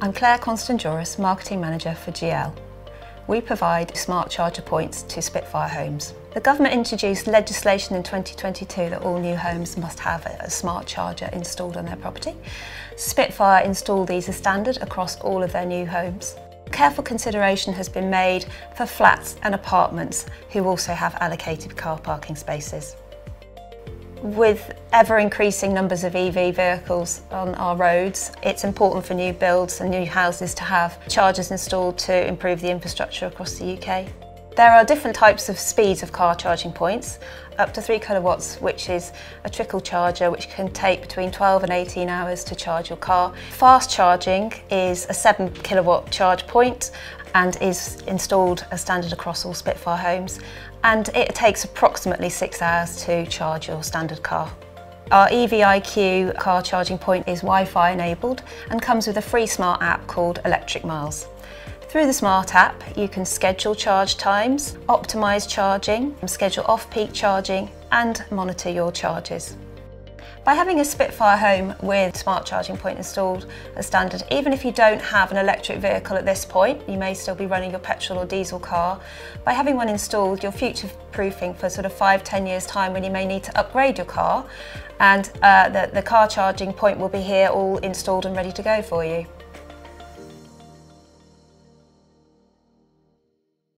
I'm Claire Constanduros, Marketing Manager for GL. We provide smart charger points to Spitfire homes. The government introduced legislation in 2022 that all new homes must have a smart charger installed on their property. Spitfire install these as standard across all of their new homes. Careful consideration has been made for flats and apartments who also have allocated car parking spaces. With ever increasing numbers of EV vehicles on our roads, it's important for new builds and new houses to have chargers installed to improve the infrastructure across the UK. There are different types of speeds of car charging points, up to 3 kilowatts, which is a trickle charger which can take between 12 and 18 hours to charge your car. Fast charging is a 7 kilowatt charge point and is installed as standard across all Spitfire homes and it takes approximately 6 hours to charge your standard car. Our EVIQ car charging point is Wi-Fi enabled and comes with a free smart app called Electric Miles. Through the Smart app, you can schedule charge times, optimise charging, schedule off-peak charging and monitor your charges. By having a Spitfire home with smart charging point installed as standard, even if you don't have an electric vehicle at this point, you may still be running your petrol or diesel car, by having one installed, you're future proofing for sort of five, ten years time when you may need to upgrade your car and uh, the, the car charging point will be here all installed and ready to go for you.